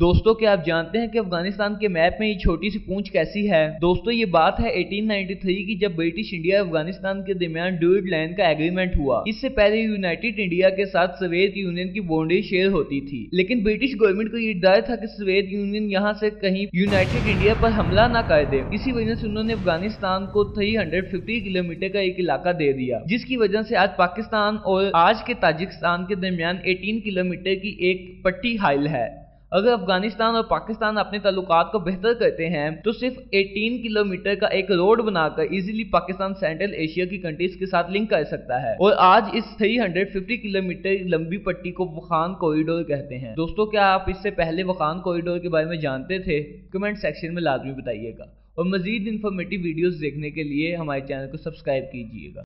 दोस्तों, क्या आप जानते हैं कि अफ़गानिस्तान के मैप में ये छोटी सी पूंछ कैसी है? दोस्तों, ये बात है 1893 की जब ब्रिटिश इंडिया अफ़गानिस्तान के दरमियान ड्यूड लैंड का एग्रीमेंट हुआ। इससे पहले यूनाइटेड इंडिया के साथ सवेद यूनियन की बाउंड्री शेयर होती थी। लेकिन ब्रिटिश गवर्नमेंट को ये डर था की सवेद यूनियन यहाँ से कहीं यूनाइटेड इंडिया पर हमला न कर दे। इसी वजह से उन्होंने अफ़गानिस्तान को थ्री किलोमीटर का एक इलाका दे दिया, जिसकी वजह से आज पाकिस्तान और आज के ताजिकिस्तान के दरमियान एटीन किलोमीटर की एक पट्टी हाइल है। अगर अफ़गानिस्तान और पाकिस्तान अपने ताल्लुकात को बेहतर करते हैं तो सिर्फ़ 18 किलोमीटर का एक रोड बनाकर इजीली पाकिस्तान सेंट्रल एशिया की कंट्रीज़ के साथ लिंक कर सकता है। और आज इस 350 किलोमीटर लंबी पट्टी को वखान कॉरिडोर कहते हैं। दोस्तों, क्या आप इससे पहले वखान कॉरिडोर के बारे में जानते थे? कमेंट सेक्शन में लाजमी बताइएगा। और मजीद इन्फॉर्मेटिव वीडियोस देखने के लिए हमारे चैनल को सब्सक्राइब कीजिएगा।